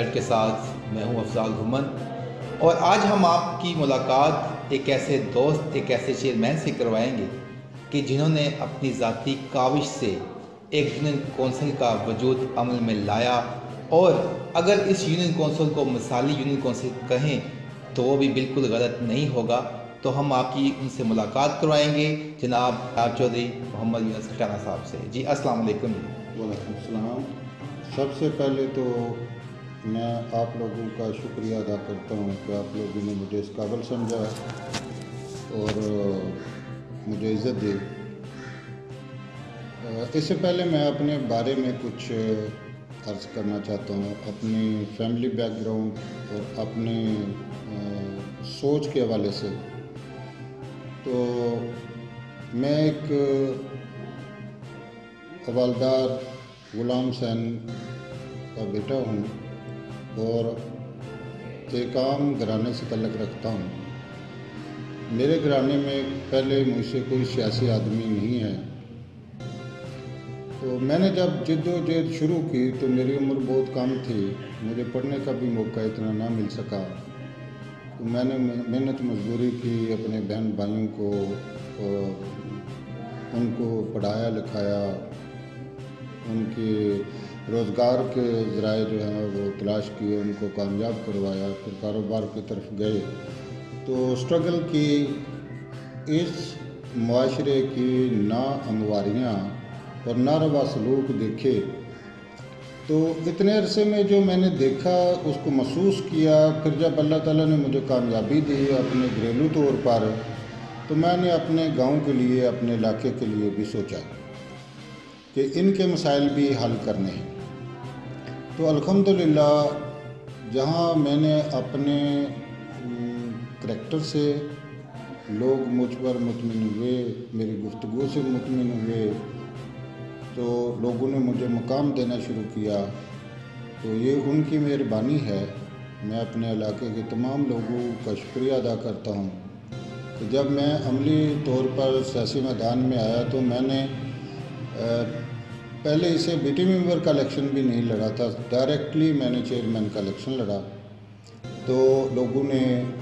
Alert کے ساتھ میں ہوں افضال گھمن۔ اور آج ہم آپ کی ملاقات ایک ایسے دوست، ایک ایسے چیئرمین سے کروائیں گے کہ جنہوں نے اپنی ذاتی کاوش سے ایک یونین کونسل کا وجود عمل میں لایا۔ اور اگر اس یونین کونسل کو مثالی یونین کونسل کہیں تو وہ بھی بالکل غلط نہیں ہوگا۔ تو ہم آپ کی ان سے ملاقات کروائیں گے۔ جناب آپ چودھری محمد یونس خٹانہ صاحب سے۔ جی السلام علیکم۔ وعلیکم السلام۔ سب سے پہلے تو میں آپ لوگوں کا شکریہ ادا کرتا ہوں کہ آپ لوگوں نے مجھے اس قابل سمجھا اور مجھے عزت دی اس سے پہلے میں اپنے بارے میں کچھ عرض کرنا چاہتا ہوں۔ اپنی فیملی بیک گراؤنڈ اور اپنے سوچ کے حوالے سے۔ تو میں ایک حوالدار غلام سین کا بیٹا ہوں۔ اور ایک عام گھرانے سے تعلق رکھتا ہوں۔ میرے گھرانے میں پہلے مجھ سے کوئی سیاسی آدمی نہیں ہے۔ تو میں نے جب جد و جہد شروع کی تو میری عمر بہت کم تھی۔ مجھے پڑھنے کا بھی موقع اتنا نہ مل سکا۔ تو میں نے محنت مزدوری کی، اپنے بہن بھائیوں کو ان کو پڑھایا لکھایا، ان کے روزگار کے ذرائع جو ہیں وہ تلاش کیے، ان کو کامیاب کروایا، پھر کاروبار کی طرف گئے۔ تو اسٹرگل کی اس معاشرے کی نا ہمواریاں اور ناروا سلوک دیکھے، تو اتنے عرصے میں جو میں نے دیکھا، اس کو محسوس کیا، پھر جب اللہ تعالیٰ نے مجھے کامیابی دی اپنے گھریلو طور پر، تو میں نے اپنے گاؤں کے لیے، اپنے علاقے کے لیے بھی سوچا۔ کہ ان کے مسائل بھی حل کرنے ہیں۔ تو الحمدللہ، جہاں میں نے اپنے کریکٹر سے لوگ مجھ پر مطمئن ہوئے، میری گفتگو سے مطمئن ہوئے، تو لوگوں نے مجھے مقام دینا شروع کیا۔ تو یہ ان کی مہربانی ہے۔ میں اپنے علاقے کے تمام لوگوں کا شکریہ ادا کرتا ہوں۔ کہ جب میں عملی طور پر سیاسی میدان میں آیا تو میں نے Uh, پہلے اسے بی ٹی ممبر کا الیکشن بھی نہیں لڑا تھا. ڈائریکٹلی میں نے چیئرمین کا الیکشن لڑا تو لوگوں نے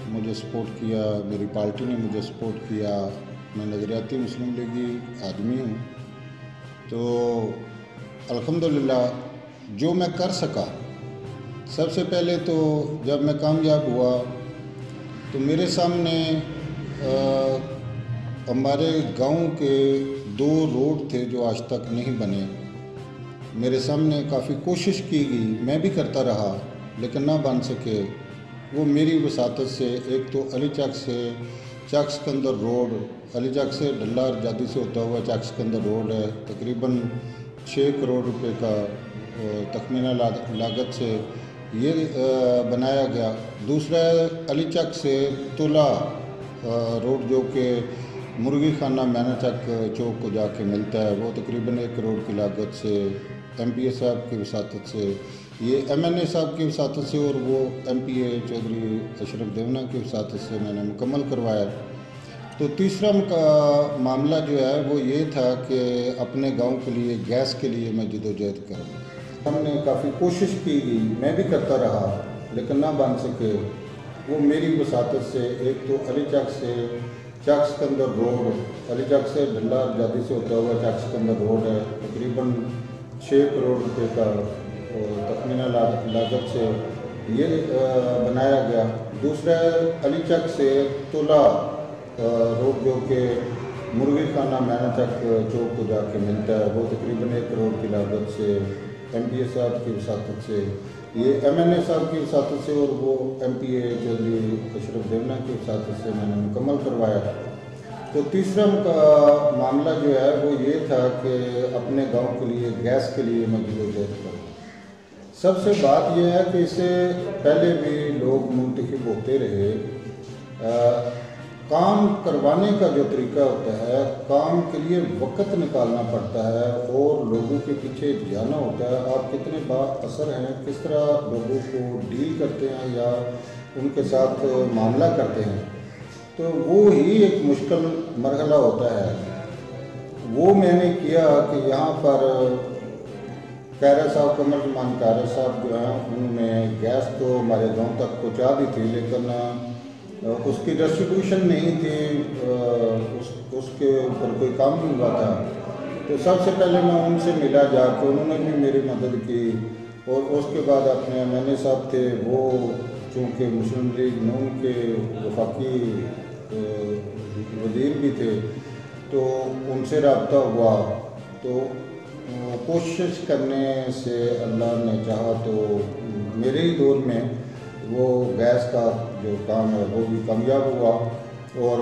مجھے سپورٹ کیا. میری پارٹی نے مجھے سپورٹ کیا. میں نظریاتی مسلم لیگی آدمی ہوں. تو الحمدللہ جو میں کر سکا. سب سے پہلے تو جب میں کامیاب ہوا، تو میرے سامنے uh, ہمارے گاؤں کے دو روڈ تھے جو آج تک نہیں بنے۔ میرے سامنے کافی کوشش کی گئی، میں بھی کرتا رہا، لیکن نہ بن سکے۔ وہ میری وساطت سے، ایک تو علی چک سے چک سکندر روڈ، علی چک سے ڈلہ جادی سے ہوتا ہوا چک سکندر روڈ ہے، تقریباً چھ کروڑ روپے کا تخمینہ لاگت سے یہ بنایا گیا۔ دوسرا علی چک سے تولا روڈ جو کہ مرغی خانہ مینا چک چوک کو جا کے ملتا ہے۔ وہ تقریباً ایک کروڑ کی لاگت سے ایم پی اے صاحب کی وساطت سے، یہ ایم این اے صاحب کی وساطت سے اور وہ ایم پی اے چودھری اشرف دیونا کی وساطت سے میں نے مکمل کروایا۔ تو تیسرا معاملہ جو ہے وہ یہ تھا کہ اپنے گاؤں کے لیے، گیس کے لیے میں جد و جہد کروں ہم نے کافی کوشش کی گئی میں بھی کرتا رہا، لیکن نہ بن سکے۔ وہ میری وساطت سے، ایک تو علی چک سے چک سکندر روڈ علی چک سے ڈلہ جادی سے ہوتا ہوا چک سکندر روڈ ہے تقریباً چھ کروڑ روپے کا تخمینہ لاگت سے یہ بنایا گیا دوسرا علی چک سے تولا روڈ جو کہ مرغی خانہ مینا چک چوک کو جا کے ملتا ہے وہ تقریباً ایک کروڑ کی لاگت سے ایم پی اے صاحب کی وساطت سے یہ ایم این اے صاحب کی وساطت سے اور وہ ایم پی اے چودھری اشرف دیونا کی وساطت سے میں نے مکمل کروایا تھا۔ تو تیسرا معاملہ جو ہے وہ یہ تھا کہ اپنے گاؤں کے لیے، گیس کے لیے میں جدوجہد کروں سب سے بات یہ ہے کہ اسے پہلے بھی لوگ منتخب ہوتے رہے۔ کام کروانے کا جو طریقہ ہوتا ہے، کام کے لیے وقت نکالنا پڑتا ہے اور لوگوں کے پیچھے جانا ہوتا ہے۔ آپ کتنے با اثر ہیں، کس طرح لوگوں کو ڈیل کرتے ہیں یا ان کے ساتھ معاملہ کرتے ہیں۔ تو وہ ہی ایک مشکل مرحلہ ہوتا ہے۔ وہ میں نے کیا کہ یہاں پر کیرا صاحب قمر زمان کیرا صاحب جو ہیں انہوں نے گیس تو ہمارے گاؤں تک پہنچا دی تھی، لیکن اس کی ڈسٹریبیوشن نہیں تھی اس اس کے اوپر کوئی کام نہیں ہوا تھا۔ تو سب سے پہلے میں ان سے ملا جا کے، انہوں نے بھی میری مدد کی۔ اور اس کے بعد اپنے ایم ایل اے صاحب تھے، وہ چونکہ مسلم لیگ نون کے وفاقی وزیر بھی تھے، تو ان سے رابطہ ہوا۔ تو کوشش کرنے سے اللہ نے چاہا تو میرے ہی دور میں وہ گیس کا جو کام ہے وہ بھی کامیاب ہوا اور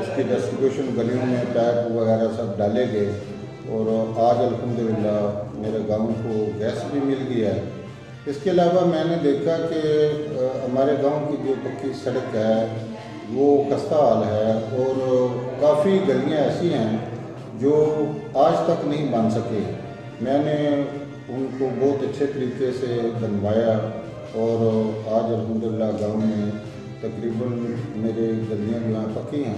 اس کی ڈسٹریبیوشن گلیوں میں پیک وغیرہ سب ڈالے گئے اور آج الحمدللہ میرے گاؤں کو گیس بھی مل گیا ہے۔ اس کے علاوہ میں نے دیکھا کہ ہمارے گاؤں کی جو پکی سڑک ہے، وہ کستہ حال ہے اور کافی گلیاں ایسی ہیں جو آج تک نہیں بن سکے۔ میں نے ان کو بہت اچھے طریقے سے بنوایا۔ اور آج الحمدللہ گاؤں میں تقریباً میرے گلیاں گلیاں پکی ہیں۔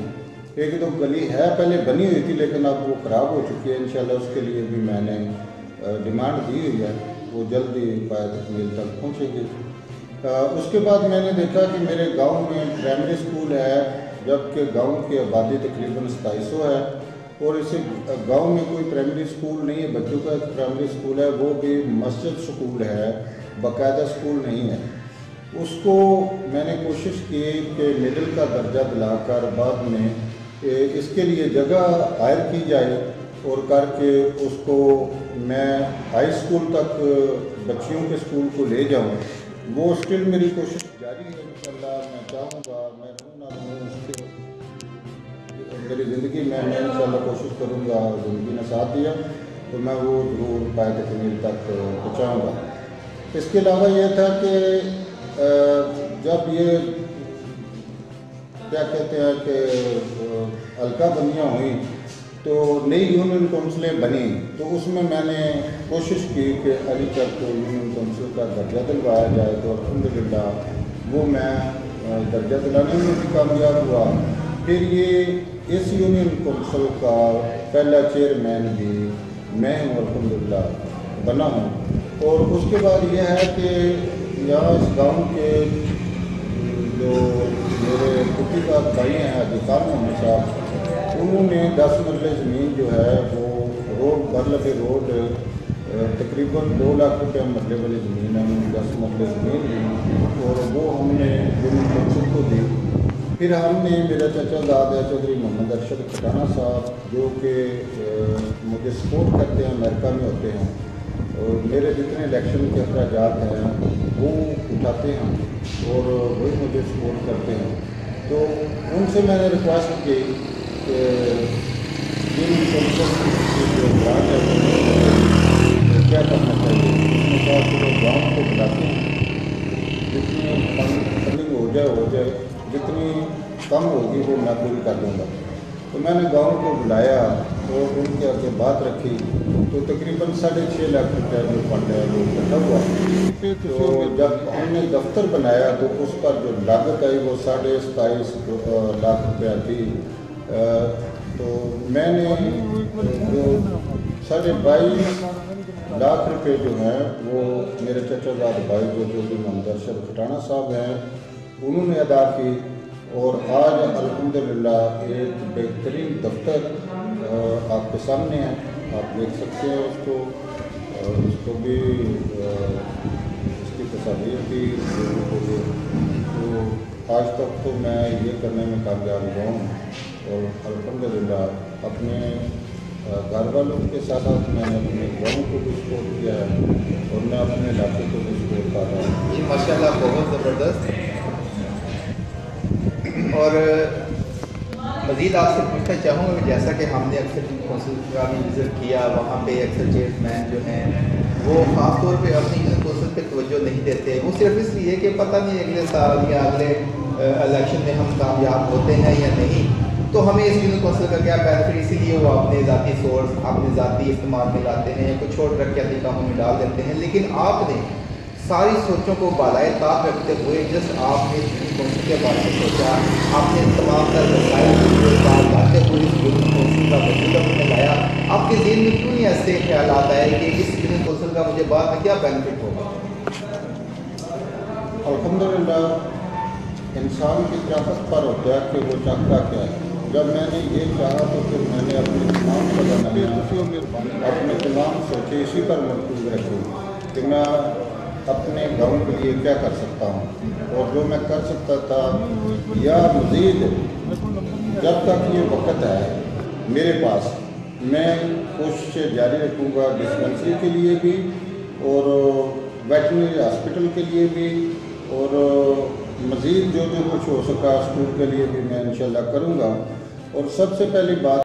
ایک دو گلی ہے، پہلے بنی ہوئی تھی، لیکن اب وہ خراب ہو چکی ہے۔ انشاءاللہ اس کے لیے بھی میں نے ڈیمانڈ دی ہوئی ہے۔ وہ جلدی پائے تکمیل تک پہنچے گی۔ اس کے بعد میں نے دیکھا کہ میرے گاؤں میں پرائمری اسکول ہے، جبکہ گاؤں کی آبادی تقریباً ستائیس سو ہے۔ اور اسے گاؤں میں کوئی پرائمری اسکول نہیں ہے، بچوں کا ایک پرائمری اسکول ہے۔ وہ بھی مسجد سکول ہے۔ باقاعدہ سکول نہیں ہے۔ اس کو میں نے کوشش کی کہ مڈل کا درجہ دلا کر بعد میں اس کے لیے جگہ ہائر کی جائے اور کر کے اس کو میں ہائی اسکول تک بچیوں کے اسکول کو لے جاؤں۔ وہ اسٹل میری کوشش جاری ہے، انشاءاللہ میں چاہوں گا، میں رہوں نہ رہوں، اس کے میری زندگی میں میں انشاءاللہ کوشش کروں گا، زندگی نے ساتھ دیا تو میں وہ ضرور پائے کشمیر تک پہنچاؤں گا۔ اس کے علاوہ یہ تھا کہ جب یہ کیا کہتے ہیں کہ الکا بندیاں ہوئیں تو نئی یونین کونسلیں بنیں۔ تو اس میں میں نے کوشش کی کہ علی گڑھ کو یونین کونسل کا درجہ دلوایا جائے تو الحمدللہ وہ میں درجہ دلانے میں بھی کامیاب ہوا۔ پھر یہ اس یونین کونسل کا پہلا چیئرمین بھی میں ہوں، الحمدللہ، بنا ہوں۔ اور اس کے بعد یہ ہے کہ یہاں اس گاؤں کے جو میرے کٹی کا بھائی ہیں، حاجی محمد صاحب انہوں نے دس مرلے زمین جو ہے، وہ روڈ برلے روڈ، تقریباً دو لاکھ روپے مرلے والی زمین ہے دس مرلے زمین لی اور وہ ہم نے جن مقصد کو دی۔ پھر ہم نے میرا چچا داد ہے چودھری محمد ارشد کھٹانا صاحب، جو کہ مجھے سپورٹ کرتے ہیں، امریکہ میں ہوتے ہیں میرے جتنے الیکشن کے اخراجات ہیں، وہ اٹھاتے ہیں اور وہی مجھے سپورٹ کرتے ہیں۔ تو ان سے میں نے ریکویسٹ کی کہ جن کی جو ہے کیا کرنا چاہیے؟ اس نے کہا کہ وہ گاؤں کو بلاتے ہیں؟ جتنی فنڈنگ ہو جائے ہو جائے، جتنی کم ہوگی، وہ میں پوری کر دوں گا۔ تو میں نے گاؤں کو بلایا اور ان کے آگے بات رکھی۔ تو تقریباً ساڑھے چھ لاکھ روپیہ جو فنڈ ہے وہ اکٹھا ہوا تو جب ہم نے دفتر بنایا تو اس پر جو لاگت آئی وہ ساڑھے ستائیس لاکھ روپیہ تھی تو میں نے جو ساڑھے بائیس لاکھ روپے جو ہیں وہ میرے چچا زاد بھائی جو جو بھی محمد کھٹانا صاحب ہیں انہوں نے ادا کی اور آج الحمدللہ ایک بہترین دفتر آپ کے سامنے ہے آپ دیکھ سکتے ہیں اس کو اس کو بھی اس کی تصاویر بھی ضرورت ہوگی تو آج تک تو میں یہ کرنے میں کامیاب ہوا ہوں اور الحمد للہ اپنے گھر والوں کے ساتھ ساتھ میں نے اپنے گاؤں کو بھی سپورٹ کیا ہے اور میں اپنے علاقے کو بھی سپورٹ کر رہا ہوں۔ جی، یہ ماشاء اللہ بہت زبردست۔ اور مزید آپ سے پوچھنا چاہوں گا جیسا کہ ہم نے اکثر کونسل کا بھی وزٹ کیا، وہاں پہ اکثر چیئر مین جو ہیں، وہ خاص طور پہ اپنی کونسل پہ توجہ نہیں دیتے۔ وہ صرف اس لیے کہ پتہ نہیں اگلے سال یا اگلے الیکشن میں ہم کامیاب ہوتے ہیں یا نہیں۔ تو ہمیں اس یونین کونسل کا کیا بینیفٹ اسی لیے وہ اپنے ذاتی سورس اپنے ذاتی استعمال میں لاتے ہیں یا کچھ اور ٹرک کے کاموں میں ڈال دیتے ہیں۔ لیکن آپ نے کے ذہن میں کیوں نہیں ایسے خیالات آئے کہ اس بزنس کونسل کا مجھے بعد میں کیا بینیفٹ ہوگا؟ الحمدللہ، انسان کی چاہت پر ہوتا ہے کہ وہ چاہتا کیا ہے۔ جب میں نے یہ چاہا تو پھر میں نے اپنے تمام کا بنایا اپنے تمام سوچے اسی پر مرکوز رکھے کہ میں اپنے گاؤں کے لیے کیا کر سکتا ہوں؟ اور جو میں کر سکتا تھا، یا مزید، جب تک یہ وقت ہے میرے پاس، میں کوششیں جاری رکھوں گا ڈسپنسری کے لیے بھی، اور ویٹنری ہاسپٹل کے لیے بھی، اور مزید جو جو کچھ ہو سکا اسکول کے لیے بھی میں انشاءاللہ کروں گا۔ اور سب سے پہلی بات